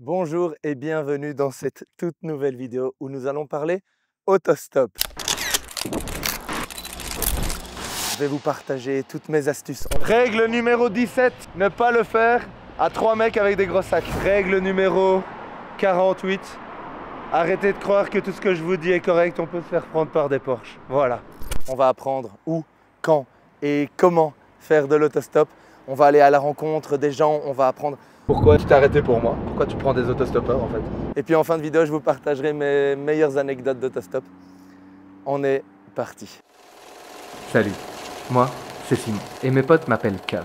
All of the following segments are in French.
Bonjour et bienvenue dans cette toute nouvelle vidéo où nous allons parler autostop. Je vais vous partager toutes mes astuces. Règle numéro 17, ne pas le faire à trois mecs avec des gros sacs. Règle numéro 48, arrêtez de croire que tout ce que je vous dis est correct, on peut se faire prendre par des Porsche. Voilà, on va apprendre où, quand et comment faire de l'autostop. On va aller à la rencontre des gens, on va apprendre pourquoi tu t'es arrêté pour moi, pourquoi tu prends des autostoppeurs en fait? Et puis en fin de vidéo, je vous partagerai mes meilleures anecdotes d'autostop. On est parti. Salut, moi c'est Simon et mes potes m'appellent Cave.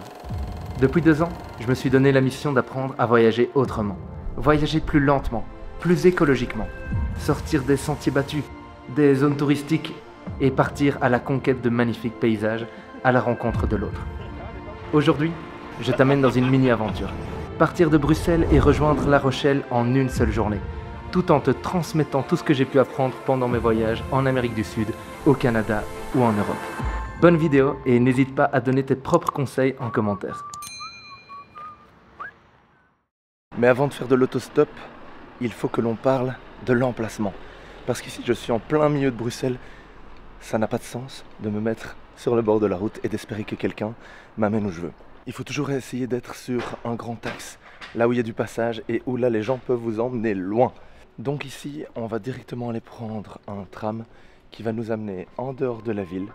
Depuis deux ans, je me suis donné la mission d'apprendre à voyager autrement. Voyager plus lentement, plus écologiquement. Sortir des sentiers battus, des zones touristiques et partir à la conquête de magnifiques paysages à la rencontre de l'autre. Aujourd'hui, je t'amène dans une mini-aventure. Partir de Bruxelles et rejoindre La Rochelle en une seule journée, tout en te transmettant tout ce que j'ai pu apprendre pendant mes voyages en Amérique du Sud, au Canada ou en Europe. Bonne vidéo et n'hésite pas à donner tes propres conseils en commentaire. Mais avant de faire de l'autostop, il faut que l'on parle de l'emplacement. Parce qu'ici, je suis en plein milieu de Bruxelles. Ça n'a pas de sens de me mettre sur le bord de la route et d'espérer que quelqu'un m'amène où je veux. Il faut toujours essayer d'être sur un grand axe, là où il y a du passage et où là les gens peuvent vous emmener loin. Donc ici, on va directement aller prendre un tram qui va nous amener en dehors de la ville.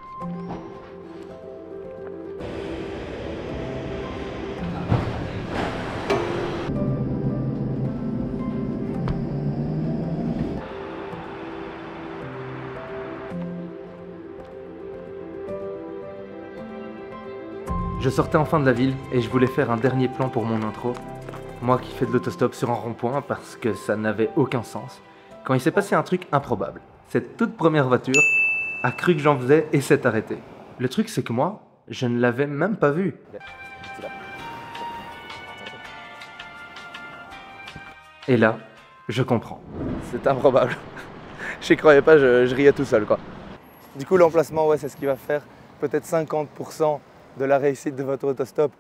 Je sortais enfin de la ville et je voulais faire un dernier plan pour mon intro. Moi qui fais de l'autostop sur un rond-point parce que ça n'avait aucun sens. Quand il s'est passé un truc improbable. Cette toute première voiture a cru que j'en faisais et s'est arrêtée. Le truc c'est que moi, je ne l'avais même pas vue. Et là, je comprends. C'est improbable. J'y croyais pas, je, je riais tout seul quoi. Du coup, l'emplacement, ouais, c'est ce qui va faire peut-être 50% de la réussite de votre autostop.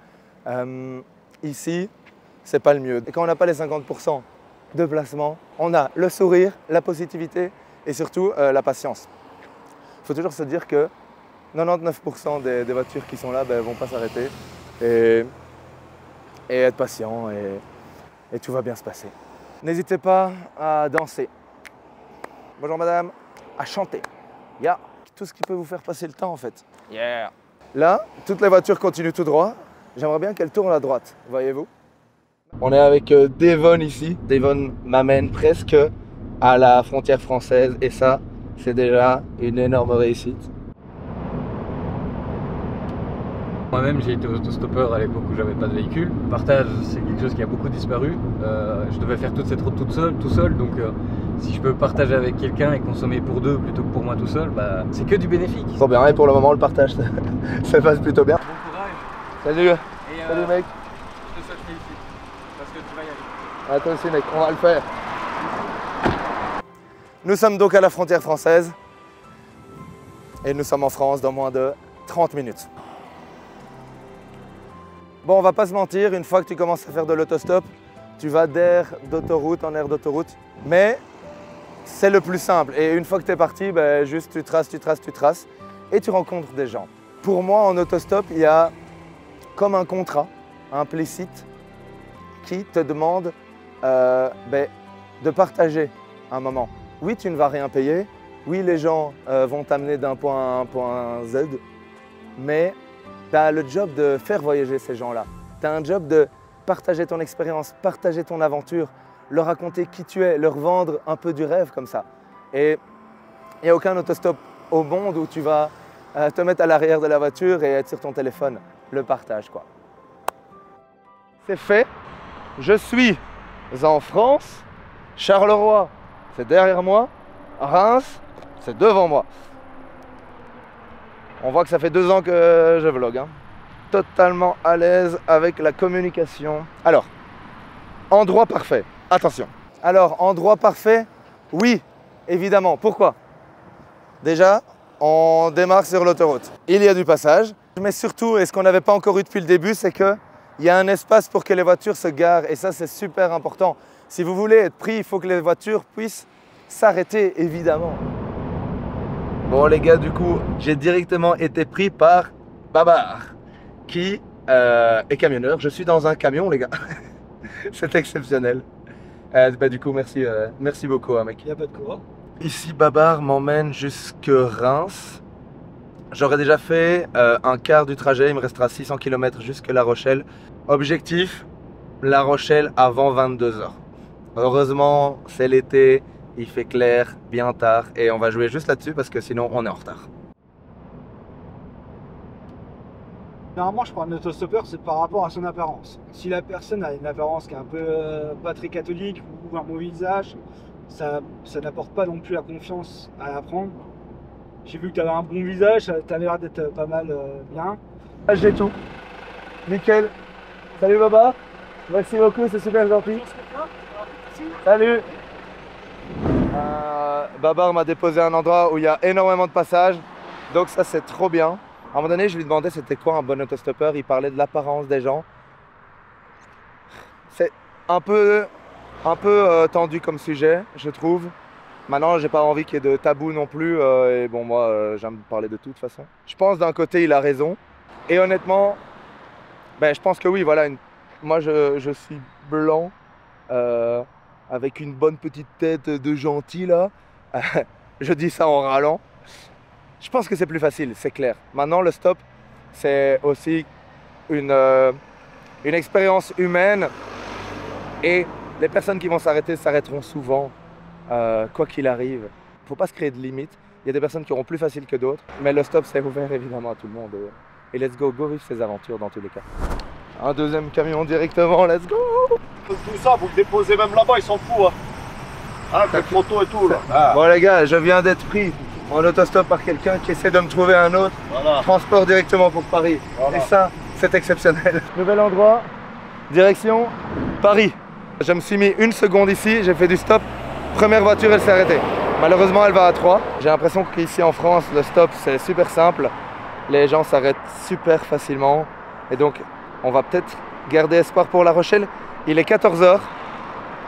Euh, ici, c'est pas le mieux. Et quand on n'a pas les 50% de placement, on a le sourire, la positivité et surtout euh, la patience. Il faut toujours se dire que 99% des, voitures qui sont là ne ben, vont pas s'arrêter et, être patient et, tout va bien se passer. N'hésitez pas à danser. Bonjour madame, à chanter. Il y a tout ce qui peut vous faire passer le temps en fait. Yeah. Là, toutes les voitures continuent tout droit. J'aimerais bien qu'elles tournent à droite, voyez-vous. On est avec euh, Devon ici. Devon m'amène presque à la frontière française et ça, c'est déjà une énorme réussite. Moi-même, j'ai été autostoppeur à l'époque où j'avais pas de véhicule. Le partage, c'est quelque chose qui a beaucoup disparu. Euh, je devais faire toute cette route toute seule, tout seul, donc euh, si je peux partager avec quelqu'un et consommer pour deux plutôt que pour moi tout seul, bah, c'est que du bénéfique. Trop bien, et pour le moment, le partage, ça passe plutôt bien. Bon courage. Salut. Et, euh, Salut mec. Je te souhaite réussite, parce que tu vas y aller. À toi aussi mec, on va le faire. Nous sommes donc à la frontière française et nous sommes en France dans moins de 30 minutes. Bon, on va pas se mentir, une fois que tu commences à faire de l'autostop, tu vas d'air d'autoroute en air d'autoroute. Mais c'est le plus simple. Et une fois que tu es parti, ben, juste tu traces, tu traces, tu traces et tu rencontres des gens. Pour moi, en autostop, il y a comme un contrat implicite qui te demande euh, ben, de partager un moment. Oui, tu ne vas rien payer. Oui, les gens euh, vont t'amener d'un point à un point Z. Mais tu as le job de faire voyager ces gens-là. Tu as un job de partager ton expérience, partager ton aventure, leur raconter qui tu es, leur vendre un peu du rêve comme ça. Et il n'y a aucun autostop au monde où tu vas euh, te mettre à l'arrière de la voiture et être sur ton téléphone. Le partage, quoi. C'est fait. Je suis en France. Charleroi, c'est derrière moi. Reims, c'est devant moi. On voit que ça fait deux ans que je vlog. Hein. Totalement à l'aise avec la communication. Alors, endroit parfait. Attention. Alors, endroit parfait, oui, évidemment. Pourquoi? Déjà, on démarre sur l'autoroute. Il y a du passage, mais surtout, et ce qu'on n'avait pas encore eu depuis le début, c'est qu'il y a un espace pour que les voitures se garent. Et ça, c'est super important. Si vous voulez être pris, il faut que les voitures puissent s'arrêter, évidemment. Bon les gars, du coup, j'ai directement été pris par Babar, qui euh, est camionneur. Je suis dans un camion, les gars. C'est exceptionnel. Euh, bah, du coup, merci, euh, merci beaucoup, hein, mec. Il n'y a pas de quoi. Ici, Babar m'emmène jusque Reims. J'aurais déjà fait un quart du trajet, il me restera 600 km jusque La Rochelle. Objectif, La Rochelle avant 22h. Heureusement, c'est l'été, il fait clair, bien tard, et on va jouer juste là-dessus parce que sinon on est en retard. Normalement, je parle d'autostoppeur, c'est par rapport à son apparence. Si la personne a une apparence qui est un peu euh, pas très catholique ou un mauvais visage, ça, ça n'apporte pas non plus la confiance à la prendre. J'ai vu que tu avais un bon visage, tu avais l'air d'être pas mal euh, bien. Ah, j'ai tout. Nickel. Salut Baba. Merci beaucoup, c'est super gentil. Salut. Euh, Babar m'a déposé un endroit où il y a énormément de passages, donc ça c'est trop bien. À un moment donné, je lui demandais c'était quoi un bon autostoppeur. Il parlait de l'apparence des gens. C'est un peu, euh, tendu comme sujet, je trouve. Maintenant, j'ai pas envie qu'il y ait de tabou non plus. euh, et bon, moi, j'aime parler de tout de toute façon. Je pense d'un côté, il a raison. Et honnêtement, ben, je pense que oui, voilà. Moi, je, suis blanc, avec une bonne petite tête de gentil là. je dis ça en râlant. Je pense que c'est plus facile, c'est clair. Maintenant, le stop, c'est aussi une, euh, une expérience humaine. Et les personnes qui vont s'arrêter s'arrêteront souvent, euh, quoi qu'il arrive. Il ne faut pas se créer de limites. Il y a des personnes qui auront plus facile que d'autres. Mais le stop, c'est ouvert évidemment à tout le monde. Et, et let's go, go vivre ces aventures dans tous les cas. Un deuxième camion directement, let's go Tout ça, vous le déposez même là-bas, ils s'en foutent. Hein. Ah, avec et tout là. Ah, Bon les gars, je viens d'être pris en autostop par quelqu'un qui essaie de me trouver un autre voilà. transport directement pour Paris. Voilà. Et ça, c'est exceptionnel. Nouvel endroit, direction Paris. Je me suis mis une seconde ici, j'ai fait du stop. Première voiture, elle s'est arrêtée. Malheureusement, elle va à 3. J'ai l'impression qu'ici en France, le stop, c'est super simple. Les gens s'arrêtent super facilement. Et donc, on va peut-être garder espoir pour La Rochelle. Il est 14h.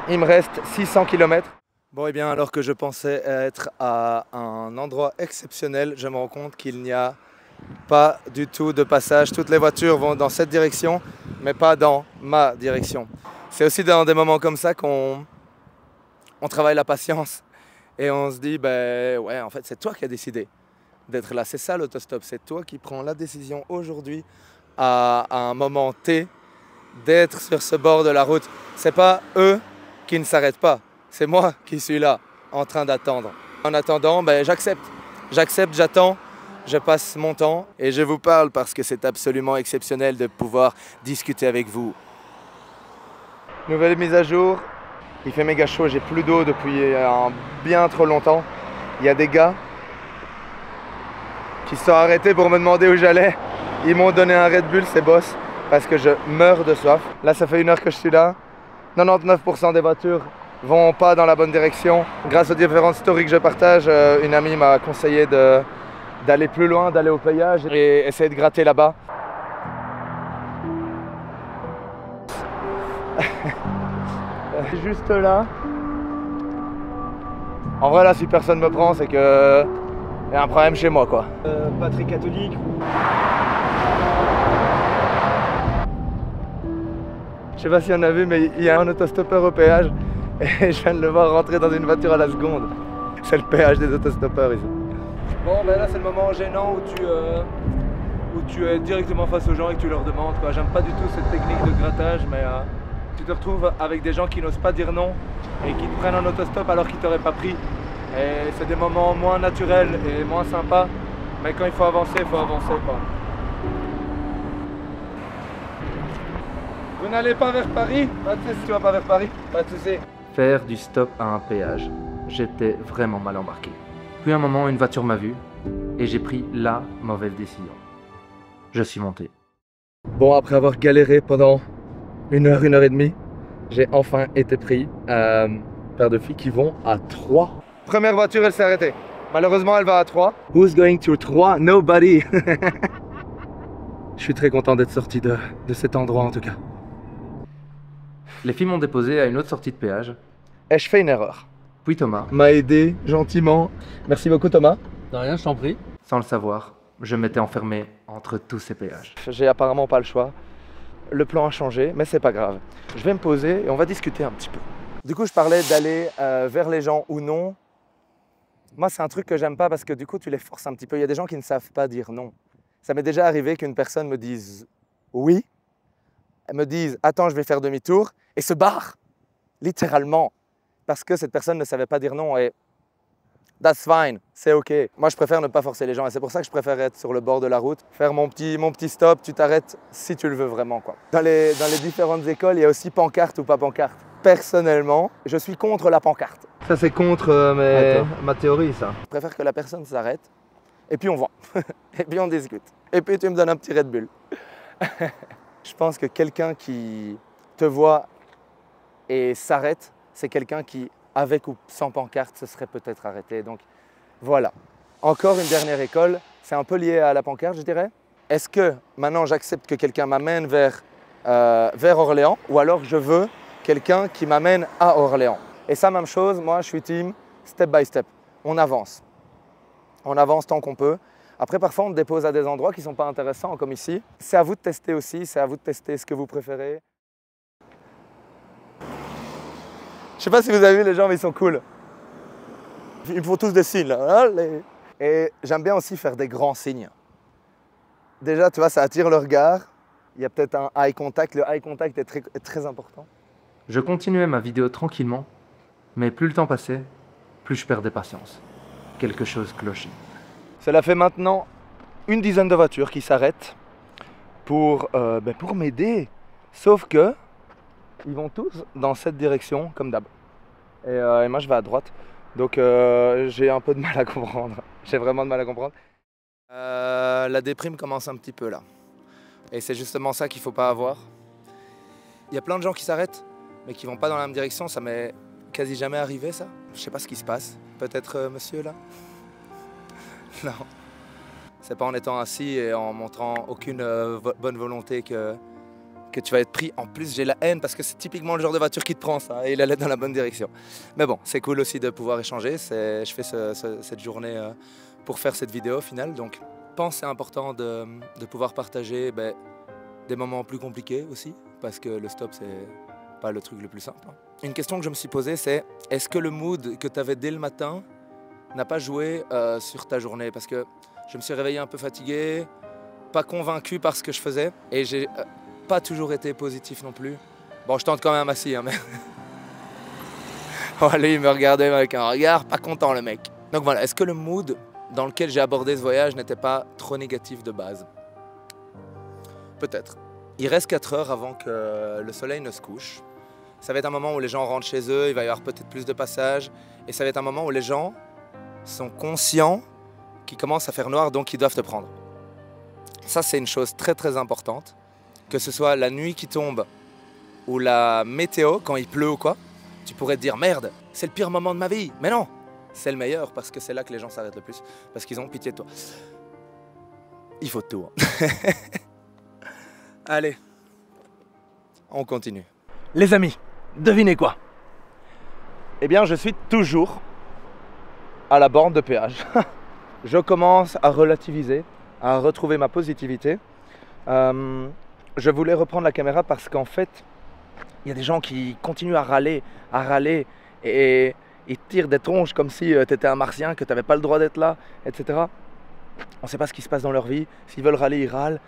Il me reste 600 km. Bon, et bien, alors que je pensais être à un endroit exceptionnel, je me rends compte qu'il n'y a pas du tout de passage. Toutes les voitures vont dans cette direction, mais pas dans ma direction. C'est aussi dans des moments comme ça qu'on on travaille la patience et on se dit, ben ouais, en fait, c'est toi qui as décidé d'être là. C'est ça l'autostop, c'est toi qui prends la décision aujourd'hui à, un moment T d'être sur ce bord de la route. C'est pas eux qui ne s'arrêtent pas, c'est moi qui suis là en train d'attendre. En attendant, ben, j'accepte. J'accepte, j'attends, je passe mon temps et je vous parle parce que c'est absolument exceptionnel de pouvoir discuter avec vous. Nouvelle mise à jour. Il fait méga chaud, j'ai plus d'eau depuis un bien trop longtemps. Il y a des gars qui se sont arrêtés pour me demander où j'allais. Ils m'ont donné un Red Bull, c'est boss, parce que je meurs de soif. Là, ça fait une heure que je suis là. 99% des voitures vont pas dans la bonne direction. Grâce aux différentes stories que je partage, euh, une amie m'a conseillé d'aller plus loin, d'aller au péage et essayer de gratter là-bas. Juste là. En vrai, là, si personne me prend, c'est que y a un problème chez moi, quoi. Euh, catholique ou Je sais pas si on a vu, mais il y a un autostoppeur au péage et je viens de le voir rentrer dans une voiture à la seconde. C'est le péage des autostoppeurs ici. Bon, ben là, c'est le moment gênant où tu, euh, où tu es directement face aux gens et que tu leur demandes. J'aime pas du tout cette technique de grattage, mais euh, tu te retrouves avec des gens qui n'osent pas dire non et qui te prennent en autostop alors qu'ils t'auraient pas pris. Et c'est des moments moins naturels et moins sympas, mais quand il faut avancer, il faut avancer. Quoi. Vous n'allez pas vers Paris? Pas de soucis, tu vas pas vers Paris? Pas de soucis. Faire du stop à un péage. J'étais vraiment mal embarqué. Puis un moment, une voiture m'a vu et j'ai pris la mauvaise décision. Je suis monté. Bon, après avoir galéré pendant une heure, une heure et demie, j'ai enfin été pris euh, par deux filles qui vont à 3. Première voiture, elle s'est arrêtée. Malheureusement, elle va à 3. Who's going to 3 Nobody. Je suis très content d'être sorti de, de cet endroit en tout cas. Les filles m'ont déposé à une autre sortie de péage. Et je fais une erreur. Puis Thomas, M'a aidé gentiment. Merci beaucoup Thomas. De rien, je t'en prie. sans le savoir, je m'étais enfermé entre tous ces péages. J'ai apparemment pas le choix. Le plan a changé, mais c'est pas grave. Je vais me poser et on va discuter un petit peu. Du coup, je parlais d'aller euh, vers les gens ou non. Moi, c'est un truc que j'aime pas parce que du coup, tu les forces un petit peu. Il y a des gens qui ne savent pas dire non. Ça m'est déjà arrivé qu'une personne me dise oui, me dise attends, je vais faire demi-tour et se barre, littéralement, parce que cette personne ne savait pas dire non et that's fine, c'est ok. Moi, je préfère ne pas forcer les gens et c'est pour ça que je préfère être sur le bord de la route, faire mon petit, mon petit stop, tu t'arrêtes si tu le veux vraiment. Quoi. Dans, les, dans les différentes écoles, il y a aussi pancarte ou pas pancarte. Personnellement, je suis contre la pancarte. Ça, c'est contre Attends. ma théorie, ça. Je préfère que la personne s'arrête et puis on voit. et puis on discute. Et puis tu me donnes un petit Red Bull. je pense que quelqu'un qui te voit et s'arrête, c'est quelqu'un qui, avec ou sans pancarte, se serait peut-être arrêté. Donc voilà. Encore une dernière école, c'est un peu lié à la pancarte, je dirais. Est-ce que maintenant j'accepte que quelqu'un m'amène vers, euh, Orléans ou alors je veux quelqu'un qui m'amène à Orléans? Et ça, même chose, moi je suis team step by step. On avance. On avance tant qu'on peut. Après, parfois, on te dépose à des endroits qui ne sont pas intéressants, comme ici. C'est à vous de tester aussi, c'est à vous de tester ce que vous préférez. Je sais pas si vous avez vu les gens, mais ils sont cool. Ils font tous des signes. Allez. Et j'aime bien aussi faire des grands signes. Déjà, tu vois, ça attire le regard. Il y a peut-être un eye contact. Le eye contact est très, est très important. Je continuais ma vidéo tranquillement, mais plus le temps passait, plus je perdais patience. Quelque chose clochait. Cela fait maintenant une dizaine de voitures qui s'arrêtent pour, euh, ben, pour m'aider. Sauf que ils vont tous dans cette direction, comme d'hab. Et, euh, moi, je vais à droite. Donc, euh, j'ai un peu de mal à comprendre. J'ai vraiment de mal à comprendre. La déprime commence un petit peu là. Et c'est justement ça qu'il ne faut pas avoir. Il y a plein de gens qui s'arrêtent, mais qui vont pas dans la même direction. Ça m'est quasi jamais arrivé, ça. Je sais pas ce qui se passe. Peut-être monsieur là Non. C'est pas en étant assis et en montrant aucune euh, bonne volonté que, que tu vas être pris. En plus, j'ai la haine parce que c'est typiquement le genre de voiture qui te prend ça et il allait dans la bonne direction. Mais bon, c'est cool aussi de pouvoir échanger. Je fais ce- ce- cette journée euh, pour faire cette vidéo au final. Donc, pense c'est important de, de pouvoir partager ben, des moments plus compliqués aussi parce que le stop, c'est pas le truc le plus simple. hein. Une question que je me suis posée, c'est est-ce que le mood que tu avais dès le matin n'a pas joué euh, sur ta journée Parce que je me suis réveillé un peu fatigué, pas convaincu par ce que je faisais, et j'ai euh, pas toujours été positif non plus. Bon, je tente quand même assis, hein, mais. Oh, lui, il me regardait avec un regard pas content, le mec. Donc voilà, est-ce que le mood dans lequel j'ai abordé ce voyage n'était pas trop négatif de base? Peut-être. Il reste 4 heures avant que le soleil ne se couche. Ça va être un moment où les gens rentrent chez eux, il va y avoir peut-être plus de passages, et ça va être un moment où les gens sont conscients qu'il commence à faire noir, donc ils doivent te prendre. Ça, c'est une chose très très importante, que ce soit la nuit qui tombe ou la météo, quand il pleut ou quoi, tu pourrais te dire merde, c'est le pire moment de ma vie. Mais non, c'est le meilleur parce que c'est là que les gens s'arrêtent le plus, parce qu'ils ont pitié de toi. Il faut tout. hein. Allez, on continue. Les amis, devinez quoi? Eh bien, je suis toujours à la borne de péage. je commence à relativiser, à retrouver ma positivité. Euh, je voulais reprendre la caméra parce qu'en fait, il y a des gens qui continuent à râler, à râler, et ils tirent des tronches comme si tu étais un martien, que tu n'avais pas le droit d'être là, etc. On ne sait pas ce qui se passe dans leur vie. S'ils veulent râler, ils râlent.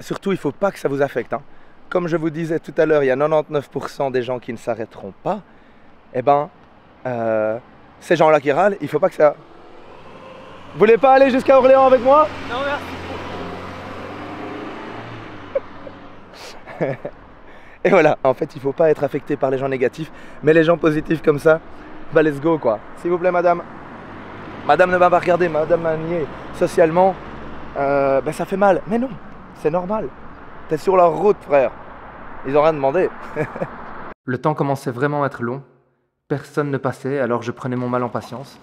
Surtout, il ne faut pas que ça vous affecte. hein. Comme je vous disais tout à l'heure, il y a 99% des gens qui ne s'arrêteront pas. Eh ben, euh, ces gens-là qui râlent, il ne faut pas que ça... Vous voulez pas aller jusqu'à Orléans avec moi? Non, merci. Et voilà, en fait, il faut pas être affecté par les gens négatifs, mais les gens positifs comme ça, bah let's go quoi. S'il vous plaît, madame. Madame ne va pas regarder, madame m'a nié. Socialement, euh, bah, ça fait mal. Mais non, c'est normal. T'es sur leur route, frère. Ils ont rien demandé. Le temps commençait vraiment à être long. Personne ne passait, alors je prenais mon mal en patience.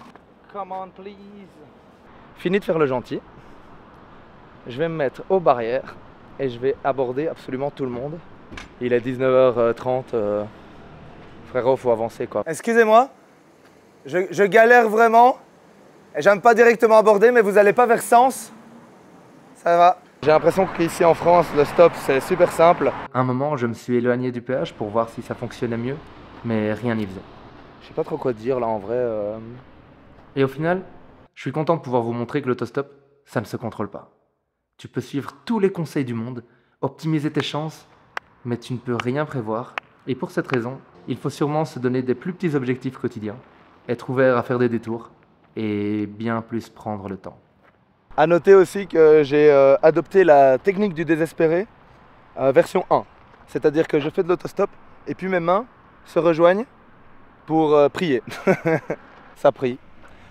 Come on, please. Fini de faire le gentil. Je vais me mettre aux barrières et je vais aborder absolument tout le monde. Il est 19h30. euh, Frérot, faut avancer quoi. Excusez-moi, je, je galère vraiment. Et J'aime pas directement aborder, mais vous n'allez pas vers Sens Ça va. J'ai l'impression qu'ici en France, le stop, c'est super simple. Un moment, je me suis éloigné du péage pour voir si ça fonctionnait mieux, mais rien n'y faisait. Je sais pas trop quoi dire là en vrai. euh. Et au final, je suis content de pouvoir vous montrer que l'autostop, ça ne se contrôle pas. Tu peux suivre tous les conseils du monde, optimiser tes chances, mais tu ne peux rien prévoir. Et pour cette raison, il faut sûrement se donner des plus petits objectifs quotidiens, être ouvert à faire des détours et bien plus prendre le temps. À noter aussi que j'ai euh, adopté la technique du désespéré, euh, version 1. C'est-à-dire que je fais de l'autostop et puis mes mains se rejoignent pour euh, prier. ça prie.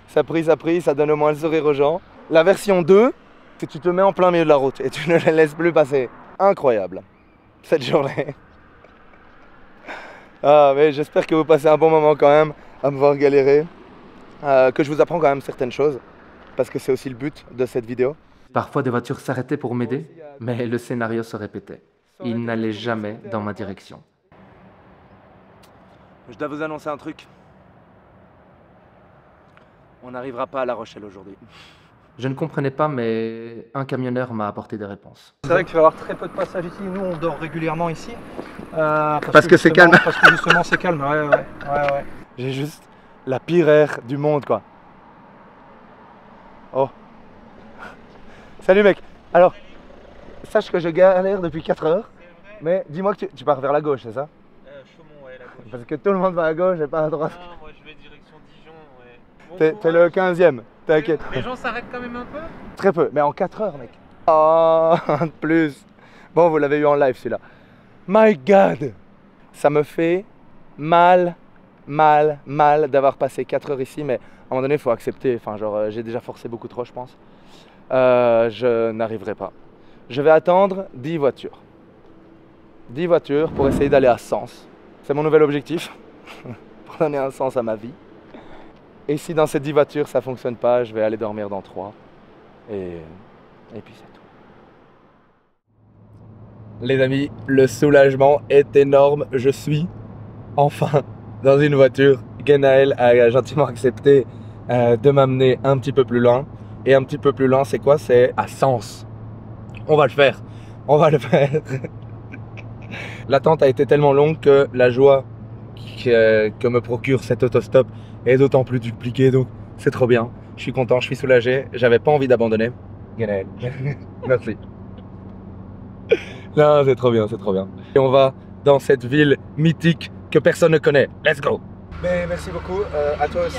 Ça prie, ça prie, ça donne au moins le sourire aux gens. La version 2, c'est que tu te mets en plein milieu de la route et tu ne les laisses plus passer. Incroyable, cette journée. Ah, mais j'espère que vous passez un bon moment quand même à me voir galérer. Euh, que je vous apprends quand même certaines choses parce que c'est aussi le but de cette vidéo. Parfois, des voitures s'arrêtaient pour m'aider, mais le scénario se répétait. Ils n'allaient jamais dans ma direction. Je dois vous annoncer un truc. On n'arrivera pas à La Rochelle aujourd'hui. Je ne comprenais pas, mais un camionneur m'a apporté des réponses. C'est vrai qu'il va y avoir très peu de passages ici. Nous, on dort régulièrement ici. Euh, Parce que c'est calme. Parce que justement, c'est calme. Ouais, ouais, ouais, ouais. J'ai juste la pire air du monde, quoi. Oh. Salut, mec. Alors, sache que je galère depuis 4 heures. Mais dis-moi que tu, tu pars vers la gauche, c'est ça Chaumont, ouais, la gauche. Parce que tout le monde va à gauche et pas à droite. Non, moi je vais direction Dijon, ouais. Bon T'es t'es le 15ème, t'inquiète. Les gens s'arrêtent quand même un peu? Très peu, mais en 4 heures, mec. Oh, un de plus. Bon, vous l'avez eu en live celui-là. My God Ça me fait mal, mal, mal d'avoir passé 4 heures ici, mais à un moment donné, il faut accepter. Enfin, genre, euh, j'ai déjà forcé beaucoup trop, je pense. Euh, je n'arriverai pas. Je vais attendre 10 voitures. 10 voitures pour essayer d'aller à Sens. C'est mon nouvel objectif, pour donner un sens à ma vie. Et si dans ces 10 voitures ça fonctionne pas, je vais aller dormir dans 3. Et, et puis c'est tout. Les amis, le soulagement est énorme. Je suis enfin dans une voiture. Genaël a gentiment accepté euh, de m'amener un petit peu plus loin. Et un petit peu plus loin, c'est quoi? C'est à Sens. On va le faire. On va le faire. L'attente a été tellement longue que la joie que, que me procure cet autostop est d'autant plus dupliquée. Donc c'est trop bien. Je suis content, je suis soulagé. J'avais pas envie d'abandonner. Merci. Non, c'est trop bien, c'est trop bien. Et on va dans cette ville mythique que personne ne connaît. Let's go. Mais merci beaucoup. Euh, à toi aussi.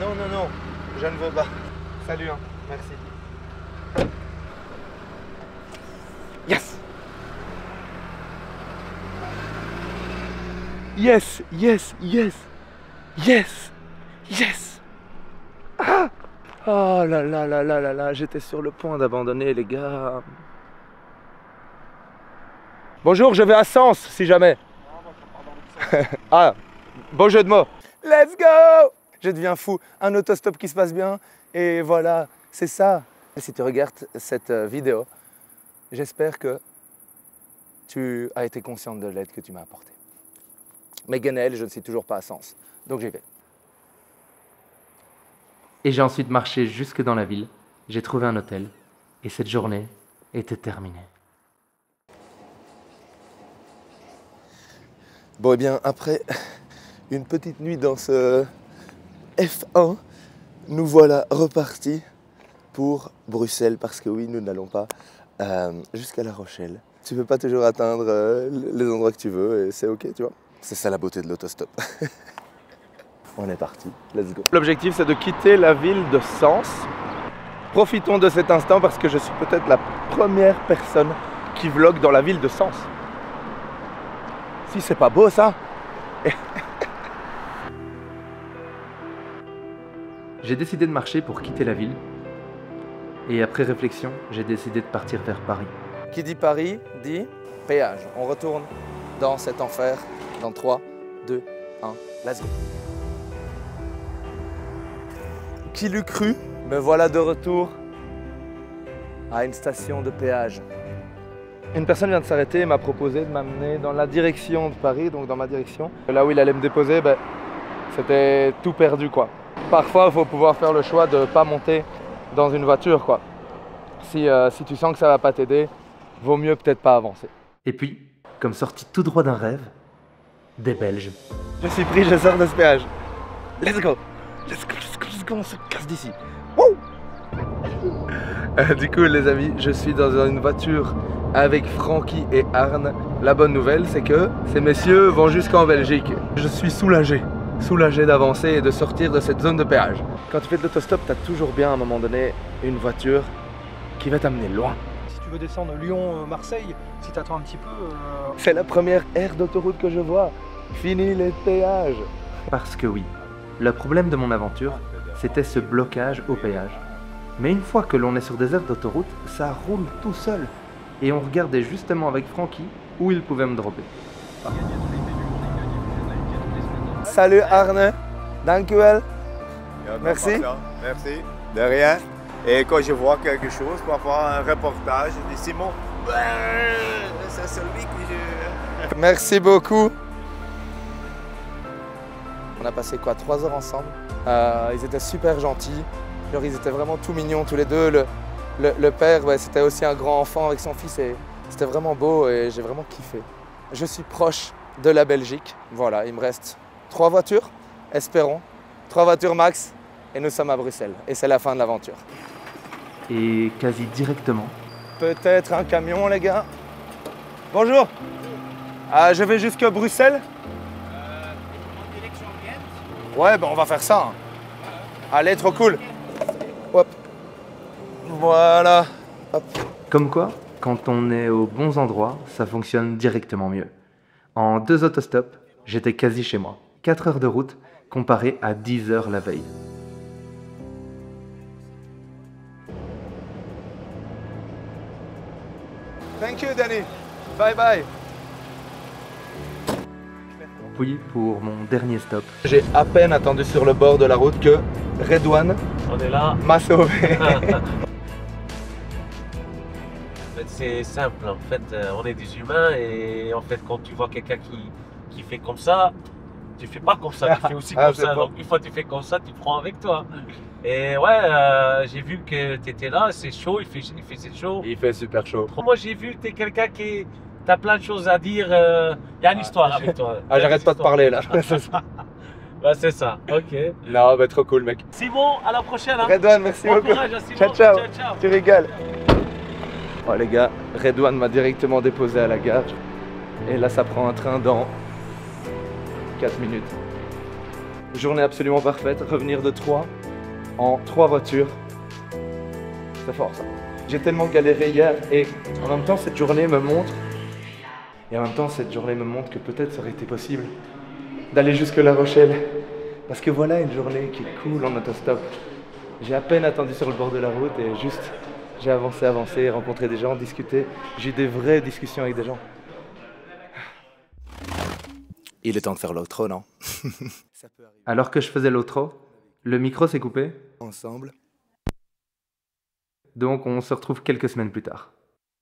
Non, non, non. Je ne veux pas. Salut. hein. Merci. Yes. Yes, yes, yes. Yes. Yes. Ah Oh là là là là là là, j'étais sur le point d'abandonner les gars. Bonjour, je vais à Sens si jamais. ah, beau jeu de mots. Let's go Je deviens fou. Un autostop qui se passe bien. Et voilà, c'est ça. Si tu regardes cette euh, vidéo, j'espère que tu as été consciente de l'aide que tu m'as apportée. Mais Guenel, je ne suis toujours pas à Sens. Donc j'y vais. Et j'ai ensuite marché jusque dans la ville, j'ai trouvé un hôtel, et cette journée était terminée. Bon, et bien, après une petite nuit dans ce F1, nous voilà repartis pour Bruxelles, parce que oui, nous n'allons pas euh, jusqu'à La Rochelle. Tu peux pas toujours atteindre euh, les endroits que tu veux, et c'est ok, tu vois. C'est ça la beauté de l'autostop. On est parti, let's go. L'objectif, c'est de quitter la ville de Sens. Profitons de cet instant parce que je suis peut-être la première personne qui vlog dans la ville de Sens. Si c'est pas beau ça J'ai décidé de marcher pour quitter la ville, et après réflexion, j'ai décidé de partir vers Paris. Qui dit Paris dit péage. On retourne dans cet enfer dans 3, 2, 1, let's go. Qui l'eût cru? Me voilà de retour à une station de péage. Une personne vient de s'arrêter et m'a proposé de m'amener dans la direction de Paris, donc dans ma direction. Là où il allait me déposer, ben, c'était tout perdu quoi. Parfois, il faut pouvoir faire le choix de ne pas monter dans une voiture quoi. Si, euh, si tu sens que ça va pas t'aider, vaut mieux peut-être pas avancer. Et puis, comme sorti tout droit d'un rêve, des Belges. Je suis pris, je sors de ce péage. Let's go Let's go, let's go, let's go, on se casse d'ici. Wouh Euh, Du coup, les amis, je suis dans une voiture avec Francky et Arne. La bonne nouvelle, c'est que ces messieurs vont jusqu'en Belgique. Je suis soulagé, soulagé d'avancer et de sortir de cette zone de péage. Quand tu fais de l'autostop, t'as toujours bien à un moment donné une voiture qui va t'amener loin. Si tu veux descendre Lyon-Marseille, si tu attends un petit peu, euh, C'est la première aire d'autoroute que je vois. Fini les péages. Parce que oui, le problème de mon aventure, c'était ce blocage au péage. Mais une fois que l'on est sur des aires d'autoroute, ça roule tout seul. Et on regardait justement avec Francky où il pouvait me dropper. Salut Arne. Dankjewel. Merci. Merci. De rien. Et quand je vois quelque chose, parfois un reportage, je dis Simon, c'est celui que je. Merci beaucoup. On a passé quoi Trois heures ensemble. Euh, ils étaient super gentils. Genre, ils étaient vraiment tout mignons tous les deux. Le, le- le père, ouais, c'était aussi un grand enfant avec son fils et c'était vraiment beau et j'ai vraiment kiffé. Je suis proche de la Belgique. Voilà, il me reste trois voitures, espérons. Trois voitures max et nous sommes à Bruxelles. Et c'est la fin de l'aventure. Et quasi directement, Peut-être un camion, les gars. Bonjour. Ah, je vais jusqu'à Bruxelles. Ouais, ben on va faire ça. hein. Allez, trop cool. Hop. Voilà. Hop. Comme quoi, quand on est aux bons endroits, ça fonctionne directement mieux. En deux autostops, j'étais quasi chez moi. 4 heures de route comparé à 10 heures la veille. Thank you, Danny. Bye bye. Puis pour mon dernier stop, J'ai à peine attendu sur le bord de la route que Redouane On est là. m'a sauvé. En fait, c'est simple. En fait, euh, on est des humains et en fait, quand tu vois quelqu'un qui, qui fait comme ça, tu fais pas comme ça, tu fais aussi Ah, comme ça. bon. Donc, une fois que tu fais comme ça, tu prends avec toi. Et ouais, euh, j'ai vu que tu étais là, c'est chaud, il, fait, il faisait chaud. Il fait super chaud. Moi, j'ai vu que tu es quelqu'un qui. T'as plein de choses à dire. euh, Il y a une histoire avec toi. Ah, j'arrête pas de parler là. Ouais, c'est ça. Ok. non, bah trop cool, mec. Simon, à la prochaine. Hein. Redouane, merci Bon beaucoup. courage à Simon. Ciao, ciao. ciao, ciao. Tu rigoles. Oh les gars, Redouane m'a directement déposé à la gare. Et là, ça prend un train dans 4 minutes. Journée absolument parfaite. Revenir de Troyes en 3 voitures. C'est fort ça. J'ai tellement galéré hier et en même temps, cette journée me montre. Et en même temps, cette journée me montre que peut-être ça aurait été possible d'aller jusque La Rochelle. Parce que voilà une journée qui est cool en autostop. J'ai à peine attendu sur le bord de la route et juste j'ai avancé, avancé, rencontré des gens, discuté. J'ai eu des vraies discussions avec des gens. Il est temps de faire l'autre, non? Ça peut arriver alors que je faisais l'outro, le micro s'est coupé, ensemble. donc on se retrouve quelques semaines plus tard.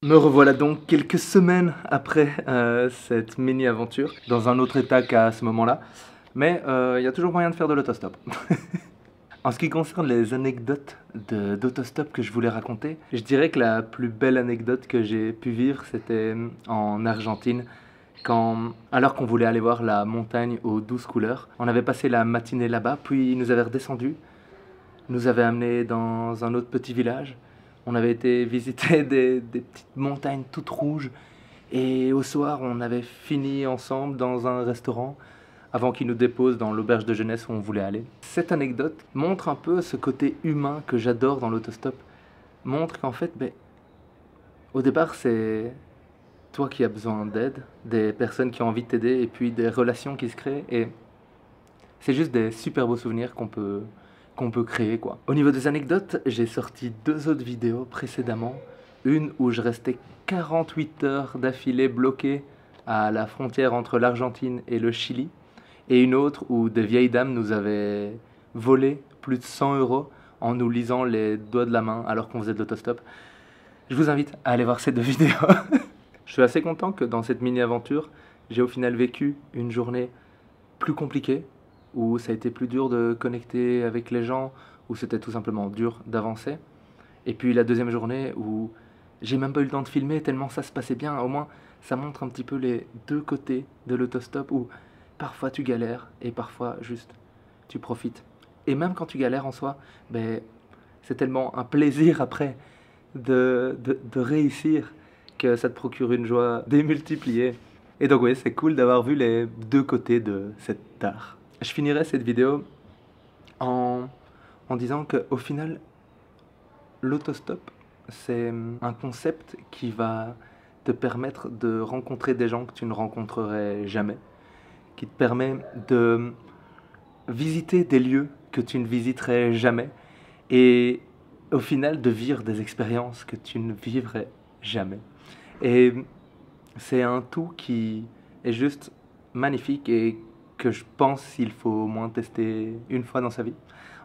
Me revoilà donc quelques semaines après euh, cette mini-aventure, dans un autre état qu'à ce moment-là, mais euh, il y a toujours moyen de faire de l'autostop. en ce qui concerne les anecdotes d'autostop que je voulais raconter, je dirais que la plus belle anecdote que j'ai pu vivre, c'était en Argentine, quand, alors qu'on voulait aller voir la montagne aux douze couleurs. On avait passé la matinée là-bas, puis ils nous avaient redescendu, nous avait amenés dans un autre petit village. On avait été visiter des, petites montagnes toutes rouges. Et au soir, on avait fini ensemble dans un restaurant avant qu'ils nous déposent dans l'auberge de jeunesse où on voulait aller. Cette anecdote montre un peu ce côté humain que j'adore dans l'autostop. Montre qu'en fait, ben, au départ, c'est toi qui as besoin d'aide, des personnes qui ont envie de t'aider et puis des relations qui se créent. Et c'est juste des super beaux souvenirs qu'on peut, qu'on peut créer quoi. Au niveau des anecdotes, j'ai sorti deux autres vidéos précédemment. Une où je restais 48 heures d'affilée bloqué à la frontière entre l'Argentine et le Chili. Et une autre où des vieilles dames nous avaient volé plus de 100 euros en nous lisant les doigts de la main alors qu'on faisait de l'autostop. Je vous invite à aller voir ces deux vidéos. Je suis assez content que dans cette mini-aventure, j'ai au final vécu une journée plus compliquée, où ça a été plus dur de connecter avec les gens, où c'était tout simplement dur d'avancer. Et puis la deuxième journée où j'ai même pas eu le temps de filmer tellement ça se passait bien. Au moins, ça montre un petit peu les deux côtés de l'autostop où parfois tu galères et parfois juste tu profites. Et même quand tu galères en soi, ben, c'est tellement un plaisir après de, de, de réussir que ça te procure une joie démultipliée. Et donc oui, c'est cool d'avoir vu les deux côtés de cet art. Je finirai cette vidéo en, en disant qu'au final, l'autostop, c'est un concept qui va te permettre de rencontrer des gens que tu ne rencontrerais jamais, qui te permet de visiter des lieux que tu ne visiterais jamais et au final de vivre des expériences que tu ne vivrais jamais. Et c'est un tout qui est juste magnifique et que je pense qu'il faut au moins tester une fois dans sa vie.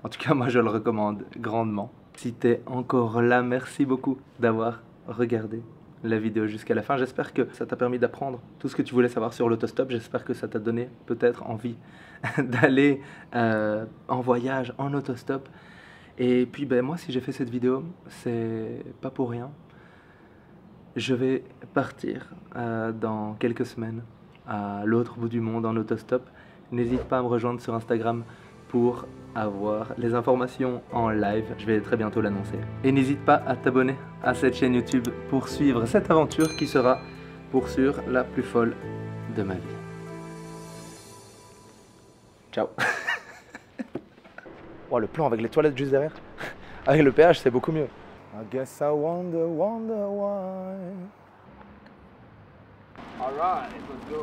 En tout cas, moi je le recommande grandement. Si tu es encore là, merci beaucoup d'avoir regardé la vidéo jusqu'à la fin. J'espère que ça t'a permis d'apprendre tout ce que tu voulais savoir sur l'autostop. J'espère que ça t'a donné peut-être envie d'aller euh, en voyage en autostop. Et puis ben, moi, si j'ai fait cette vidéo, c'est pas pour rien. Je vais partir euh, dans quelques semaines à l'autre bout du monde en autostop. N'hésite pas à me rejoindre sur Instagram pour avoir les informations en live. Je vais très bientôt l'annoncer. Et n'hésite pas à t'abonner à cette chaîne YouTube pour suivre cette aventure qui sera pour sûr la plus folle de ma vie. Ciao. oh, le plan avec les toilettes juste derrière. Avec le péage, c'est beaucoup mieux. I guess I wonder, wonder why. Alright, let's go.